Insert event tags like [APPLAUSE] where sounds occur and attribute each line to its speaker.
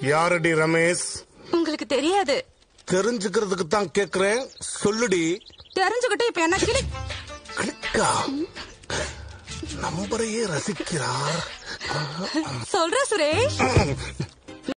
Speaker 1: யாரடி ரமேஷ்?
Speaker 2: உங்களுக்கு தெரியாது.
Speaker 1: தெரிஞ்சுக்கிறதுக்கு தான் கேக்குறேன். சொல்லுடி.
Speaker 2: தெரிஞ்சுக்கிட்டு இப்ப என்ன கிளி
Speaker 1: கிளிக்கா? நம்பரையே ரசிக்கிறார்.
Speaker 2: சொல்ற சுரேஷ். [COUGHS]